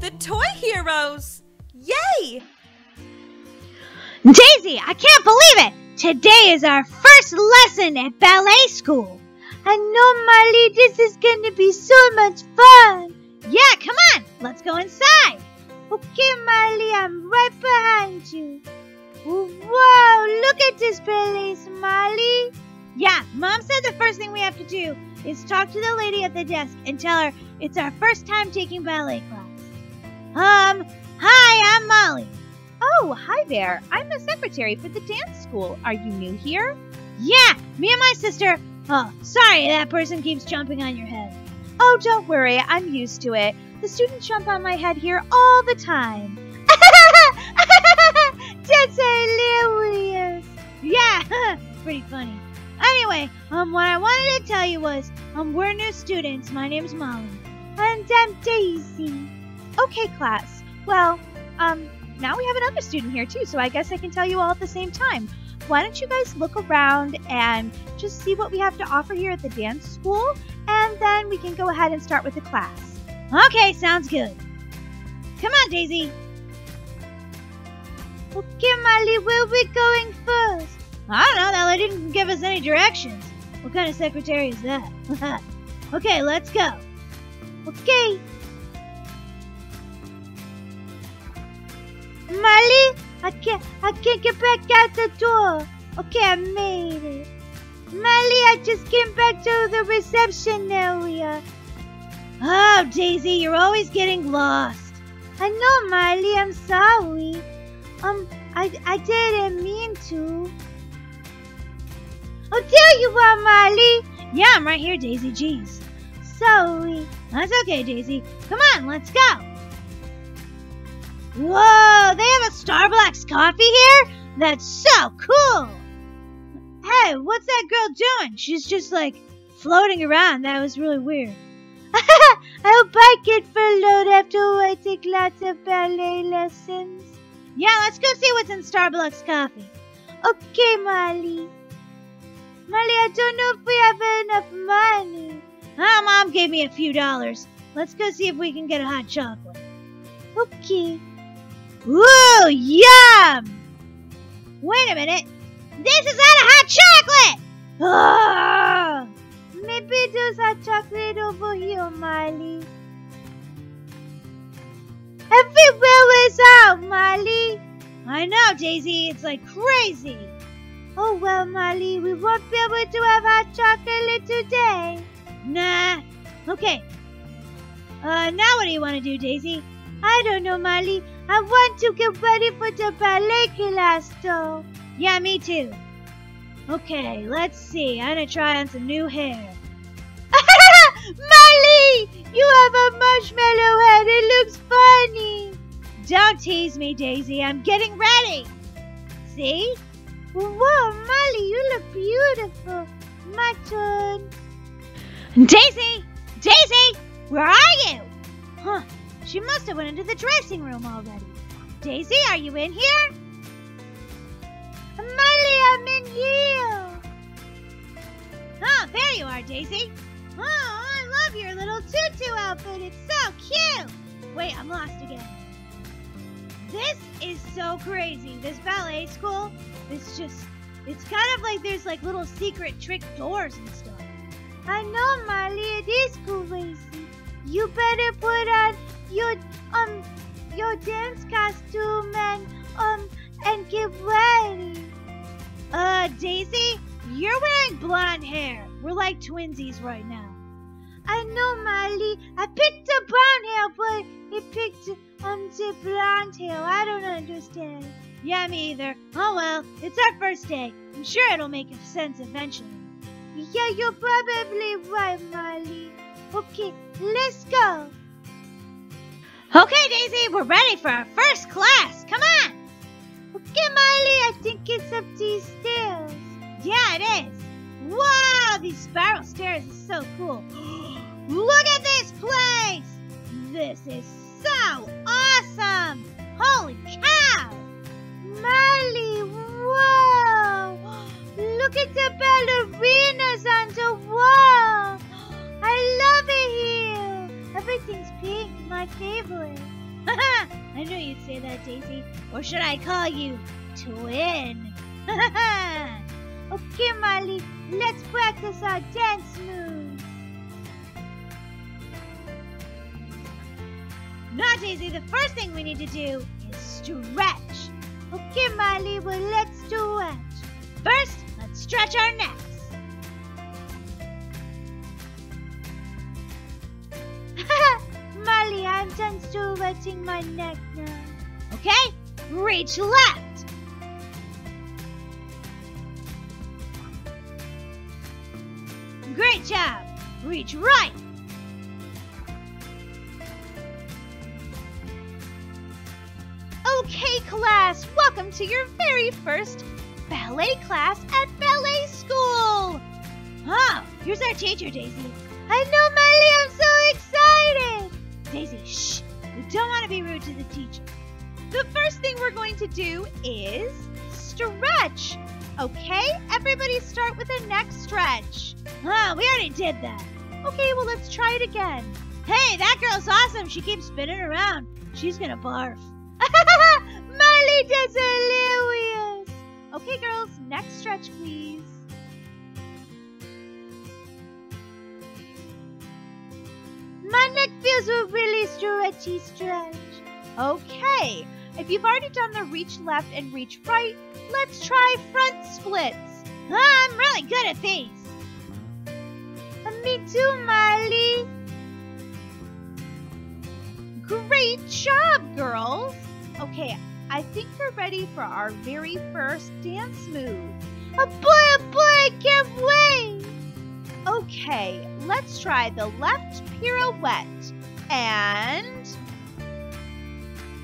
the toy heroes! Yay! Daisy, I can't believe it! Today is our first lesson at ballet school. I know, Molly, this is going to be so much fun. Yeah, come on, let's go inside. Okay, Molly, I'm right behind you. Whoa, look at this place, Molly. Yeah, Mom said the first thing we have to do is talk to the lady at the desk and tell her it's our first time taking ballet class. Um, hi, I'm Molly. Oh, hi there. I'm the secretary for the dance school. Are you new here? Yeah, me and my sister. Oh, sorry, that person keeps jumping on your head. Oh, don't worry. I'm used to it. The students jump on my head here all the time. That's hilarious. Yeah, pretty funny. Anyway, um, what I wanted to tell you was, um, we're new students. My name's Molly. And I'm Daisy. Okay, class. Well, um, now we have another student here too, so I guess I can tell you all at the same time. Why don't you guys look around and just see what we have to offer here at the dance school, and then we can go ahead and start with the class. Okay, sounds good. Come on, Daisy. Okay, Molly, where we going first? I don't know. That lady didn't give us any directions. What kind of secretary is that? okay, let's go. Okay. Molly, I can't, I can't get back out the door. Okay, I made it. Molly, I just came back to the reception area. Oh, Daisy, you're always getting lost. I know, Molly, I'm sorry. Um, I, I didn't mean to. Oh, there you are, Molly. Yeah, I'm right here, Daisy. Jeez. Sorry. That's okay, Daisy. Come on, let's go. Whoa, they have a Starbucks coffee here? That's so cool. Hey, what's that girl doing? She's just like floating around. That was really weird. I hope I can float after I take lots of ballet lessons. Yeah, let's go see what's in Starbucks coffee. Okay, Molly. Molly, I don't know if we have enough money. Ah, Mom gave me a few dollars. Let's go see if we can get a hot chocolate. Okay. Ooh, yum! Wait a minute. This is not a hot chocolate! Ah! Maybe there's hot chocolate over here, Molly. Everywhere is out, Molly. I know, Daisy. It's like crazy. Oh, well, Molly, we won't be able to have hot chocolate today. Nah. Okay. Uh, now what do you want to do, Daisy? I don't know, Molly. I want to get ready for the ballet class, though. Yeah, me too. Okay, let's see. I'm gonna try on some new hair. Molly! You have a marshmallow head. It looks funny. Don't tease me, Daisy. I'm getting ready. See? Whoa, Molly, you look beautiful. My turn. Daisy! Daisy! Where are you? Huh. She must have went into the dressing room already. Daisy, are you in here? Molly, I'm in here. Oh, there you are, Daisy. Oh, I love your little tutu outfit. It's so cute. Wait, I'm lost again. This is so crazy. This ballet school, it's just, it's kind of like there's like little secret trick doors and stuff. I know, Molly, it is crazy. You better put on your, um, your dance costume and, um, and get ready. Uh, Daisy, you're wearing blonde hair. We're like twinsies right now. I know, Molly. I picked the brown hair, but it picked um the blonde hair. I don't understand. Yeah, me either. Oh well, it's our first day. I'm sure it'll make sense eventually. Yeah, you're probably right, Molly. Okay, let's go. Okay, Daisy, we're ready for our first class. Come on. Okay, Molly, I think it's up these stairs. Yeah, it is. Wow, these spiral stairs is so cool. Look at this place! This is so awesome! Holy cow! Molly, whoa! Look at the ballerinas on the wall! Everything's pink, my favorite. I knew you'd say that, Daisy. Or should I call you Twin? okay, Molly, let's practice our dance moves. Now, Daisy, the first thing we need to do is stretch. Okay, Molly, well, let's stretch. First, let's stretch our necks. I'm done stretching my neck now. Okay, reach left. Great job. Reach right. Okay, class, welcome to your very first ballet class at ballet school. Oh, here's our teacher, Daisy. I know, Molly, I'm so excited. Daisy, shh. We don't want to be rude to the teacher. The first thing we're going to do is stretch. Okay, everybody start with a neck stretch. Oh, we already did that. Okay, well, let's try it again. Hey, that girl's awesome. She keeps spinning around. She's gonna barf. That's hilarious. Okay, girls, next stretch, please. My neck feels a really stretchy stretch. Okay, if you've already done the reach left and reach right, let's try front splits. I'm really good at these. Me too, Molly. Great job, girls. Okay, I think we're ready for our very first dance move. A boy, a boy, can't wait. Okay, let's try the left pirouette and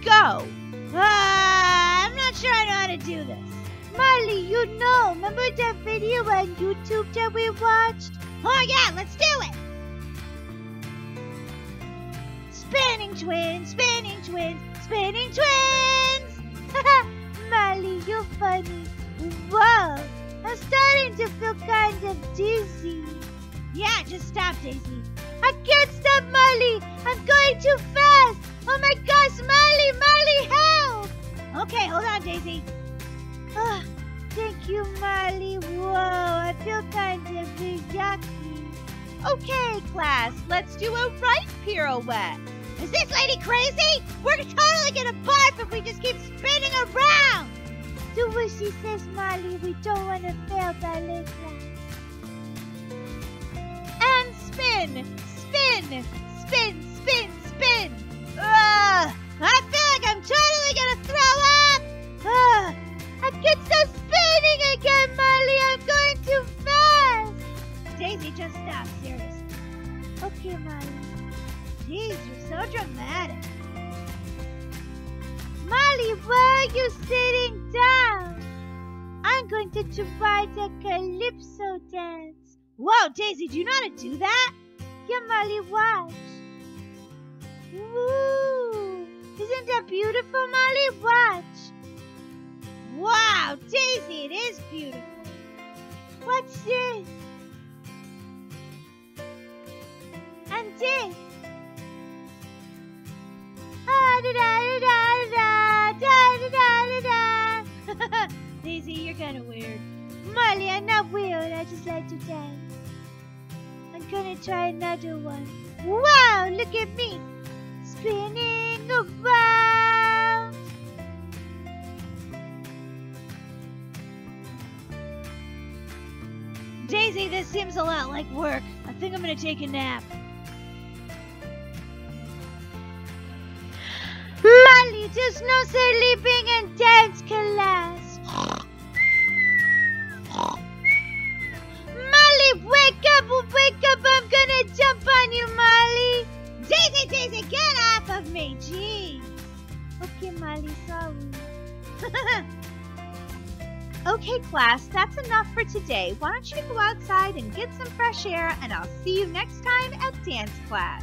go. Ah, I'm not sure I know how to do this. Molly, you know, remember that video on YouTube that we watched? Oh yeah, let's do it. Spinning twins, spinning twins, spinning twins. Molly, you're funny. Whoa, I'm starting to feel kind of dizzy. Yeah, just stop, Daisy. I can't stop, Molly. I'm going too fast. Oh my gosh, Molly, Molly, help! Okay, hold on, Daisy. Ah, thank you, Molly. Whoa, I feel kind of yucky. Okay, class, let's do a right pirouette. Is this lady crazy? We're totally gonna barf if we just keep spinning around. Do what she says, Molly. We don't want to fail ballet class. And spin, spin, spin, spin, spin. Ugh, I feel like I'm totally gonna throw up. Ah, I can't stop spinning again, Molly. I'm going too fast. Daisy, just stop, seriously. Okay, Molly. Jeez, you're so dramatic. Molly, why are you sitting down? I'm going to try the calypso dance. Whoa, Daisy, do you know how to do that? Yeah, Molly, watch. Woo! Isn't that beautiful, Molly? Watch. Wow, Daisy, it is beautiful. What's this? And this. Da da da da da da da da da. Daisy, you're kind of weird. Molly, I'm not weird. I just like to dance. Gonna try another one. Wow, look at me. Spinning around. Daisy, this seems a lot like work. I think I'm gonna take a nap. Molly, there's no sleeping in dance class. Daisy, get off of me, jeez. Okay, Molly, sorry. okay, class, that's enough for today. Why don't you go outside and get some fresh air, and I'll see you next time at dance class.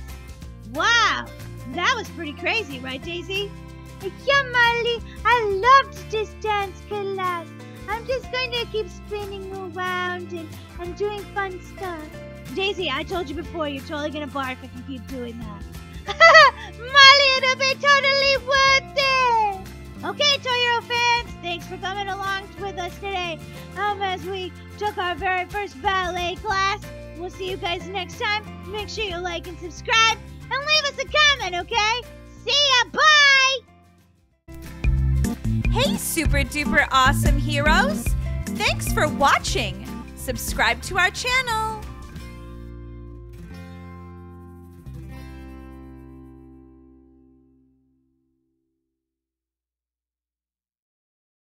Wow, that was pretty crazy, right, Daisy? Yeah, Molly, I loved this dance class. I'm just going to keep spinning around and, and doing fun stuff. Daisy, I told you before, you're totally gonna barf if you keep doing that it'll be totally worth it. Okay, Toyota fans, thanks for coming along with us today um, as we took our very first ballet class. We'll see you guys next time. Make sure you like and subscribe and leave us a comment, okay? See ya, bye! Hey, super duper awesome heroes! Thanks for watching! Subscribe to our channel!